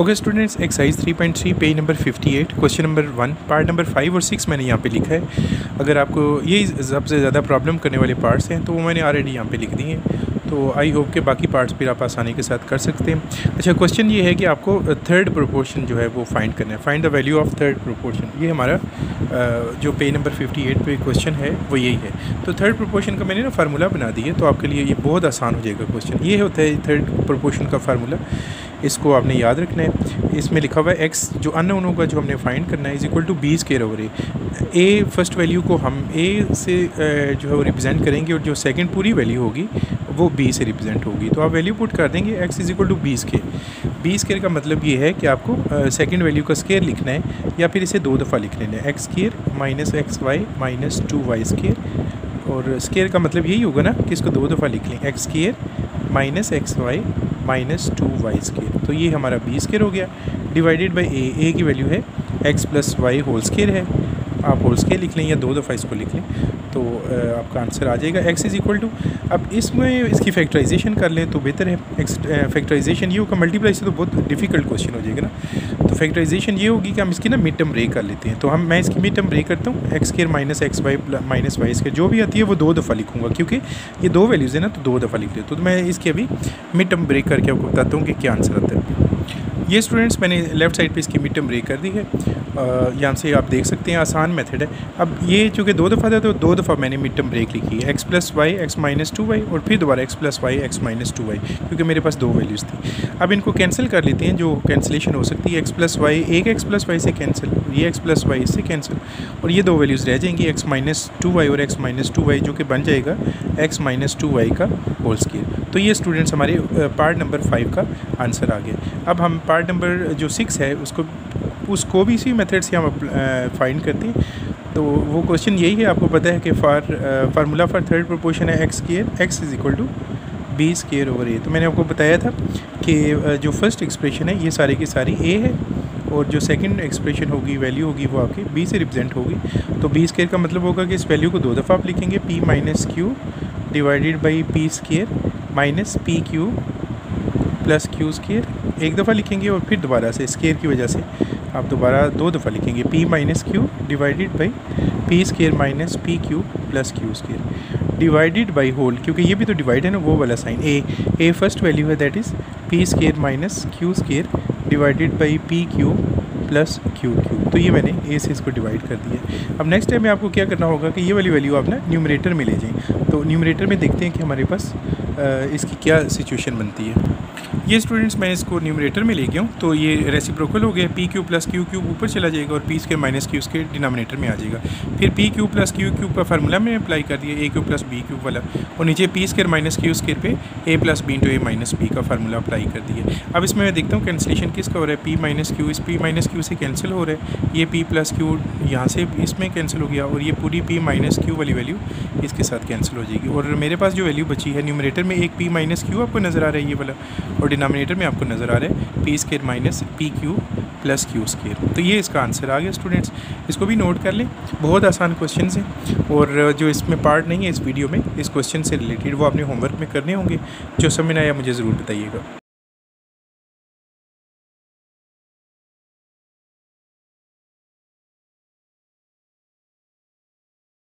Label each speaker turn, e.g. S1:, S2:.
S1: Okay students exercise 3.3 page number 58 question number one part number five और six मैंने यहाँ पे लिखा है। अगर आपको यही सबसे ज़्यादा प्रॉब्लम करने वाले पार्ट्स हैं तो वो मैंने ऑलरेडी यहाँ पे लिख दिए हैं। तो आई होप के बाकी पार्ट्स फिर आप आसानी के साथ कर सकते हैं। अच्छा क्वेश्चन ये है कि आपको थर्ड प्रोपोर्शन जो है वो फाइंड करना है। Find the value of third proportion ये हमारा जो पेज नंबर 58 पे क्वेश्चन है, वो यही है। तो थर्ड प्रोपोर्शन का मैंने ना फार्मूला बना दिया तो आपके लिए ये बहुत आसान हो जाएगा क्वेश्चन ये होता है थर्ड प्रोपोर्शन का फार्मूला इसको आपने याद रखना है। इसमें लिखा हुआ है एक्स जो अन का जो हमने फाइंड करना है is equal to B square over A A first value को हम ए से जो है वो रिप्रेजेंट करेंगे और जो सेकंड पूरी वैल्यू होगी, वो बी से रिप्रेजेंट होगी। तो आप वैल्यू पुट कर देंगे X is equal to B square B square का मतलब ये है कि आपको सेकेंड वैल्यू का स्केयर लिखना है, या फिर इसे दो दफ़ा लिख लेना है। X square minus X Y minus two Y square और स्केयर का मतलब यही होगा ना कि इसको दो दफ़ा लिख लें। X square minus X Y minus two Y square तो ये हमारा बी स्केयर हो गया। डिवाइडेड बाई ए ए की वैल्यू है। X plus Y whole square है। आप होल स्केयर लिख लें या दो दफ़ा इसको लिख लें तो आपका आंसर आ जाएगा एक्स इज़ इक्वल टू अब इसमें इसकी फैक्टराइजेशन कर लें तो बेहतर है। एक्स फैक्टराइजेशन ये होगा मल्टीप्लाई से तो बहुत डिफ़िकल्ट क्वेश्चन हो जाएगा ना। तो फैक्टराइजेशन ये होगी कि हम इसकी ना मिड टर्म ब्रेक कर लेते हैं। तो हम, मैं इसकी मिड टर्म ब्रेक करता हूँ X square minus X Y minus Y square जो भी आती है वो दो दफ़ा लिखूँगा, क्योंकि ये दो वैल्यूज़ है ना तो दो दफ़ा लिख लेते तो मैं इसकी अभी मिड टर्म ब्रेक करके आपको बताता हूँ कि क्या आंसर आता है। ये स्टूडेंट्स मैंने लेफ़्ट साइड पे इसकी मिड टर्म ब्रेक कर दी है। यहाँ से आप देख सकते हैं, आसान मेथड है। अब ये चूँकि दो दफ़ा था तो दो दफ़ा मैंने मिड टर्म ब्रेक लिखी है। X plus Y X minus two Y और फिर दोबारा X plus Y X minus two Y क्योंकि मेरे पास दो वैल्यूज़ थी। अब इनको कैंसिल कर लेते हैं, जो कैंसिलेशन हो सकती है। एक्स प्लस वाई एक एक्स प्लस वाई से कैंसिल ये एक्स प्लस वाई से कैंसिल और ये दो वैल्यूज़ रह जाएँगी एक्स माइनस टू वाई और एक्स माइनस टू वाई जो कि बन जाएगा एक्स माइनस टू वाई का होल स्केयर तो ये स्टूडेंट्स हमारे पार्ट नंबर फाइव का आंसर आ गया। अब हम पार्ट नंबर जो सिक्स है, उसको उसको भी इसी मेथड से हम फाइंड करते हैं। तो वो क्वेश्चन यही है, आपको पता है कि फार फार्मूला फॉर थर्ड प्रोपोर्शन है X care X is equal to B square over A तो मैंने आपको बताया था कि जो फ़र्स्ट एक्सप्रेशन है, ये सारी की सारी ए है और जो सेकंड एक्सप्रेशन होगी वैल्यू होगी, वो आपकी बी से रिप्रेजेंट होगी। तो बी स्केयर का मतलब होगा कि इस वैल्यू को दो दफ़ा आप लिखेंगे P minus Q divided by P square minus P Q plus Q square एक दफ़ा लिखेंगे और फिर दोबारा से स्केयर की वजह से। आप दोबारा दो दफ़ा लिखेंगे P minus Q divided by P square minus P Q plus Q square divided by whole क्योंकि ये भी तो डिवाइड है ना, वो वाला sign A A first value है that is P square minus Q square divided by P Q plus Q Q तो ये मैंने ए से इसको डिवाइड कर दिया अब नेक्स्ट टाइम में आपको क्या करना होगा कि ये वाली वैल्यू आप ना न्यूमरेटर में ले जाएँ। तो न्यूमरेटर में देखते हैं कि हमारे पास इसकी क्या सिचुएशन बनती है? ये स्टूडेंट्स मैं इसको न्यूमरेटर में ले गया हूँ तो ये रेसिप्रोकल हो गया P Q plus Q cube ऊपर चला जाएगा और पी स्केयर माइनस क्यू के डिनोमिनेटर में आ जाएगा। फिर P Q plus Q cube का फार्मूला में अप्लाई कर दिया A Q plus B cube वाला, और नीचे पी स्केयर माइनस क्यू स्केयर पे A plus B into A minus B का फार्मूला अप्लाई कर दिया। अब इसमें मैं देखता हूँ कैंसिलेशन किसका हो रहा है पी माइनस क्यू इस पी माइनस क्यू से कैंसिल हो रहा है, ये पी प्लस क्यू यहाँ से इसमें कैंसिल हो गया, और ये पूरी पी माइनस क्यू वाली वैल्यू इसके साथ कैंसिल हो जाएगी। और मेरे पास जो वैल्यू बची है न्यूमरेटर में एक पी माइनस क्यू आपको नज़र आ रहा है, ये वाला। और डिनोमिनेटर में आपको नज़र आ रहा है P square minus P Q plus Q square तो ये इसका आंसर आ गया स्टूडेंट्स इसको भी नोट कर लें। बहुत आसान क्वेश्चन हैं। और जो इसमें पार्ट नहीं है इस वीडियो में, इस क्वेश्चन से रिलेटेड वो आपने होमवर्क में करने होंगे। जो समझ आया, मुझे ज़रूर बताइएगा।